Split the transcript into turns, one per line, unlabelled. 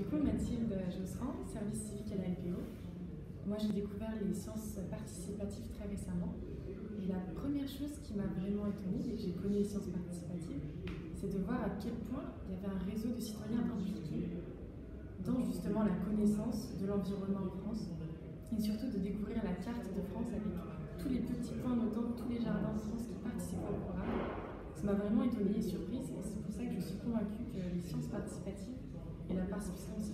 du coup, Mathilde Josserand, service civique à la LPO. Moi, j'ai découvert les sciences participatives très récemment. Et la première chose qui m'a vraiment étonnée, dès que j'ai connu les sciences participatives, c'est de voir à quel point il y avait un réseau de citoyens impliqués dans justement la connaissance de l'environnement en France et surtout de découvrir la carte de France avec tous les petits points, notamment tous les jardins de France qui participent au programme. Ça m'a vraiment étonnée et surprise. some, some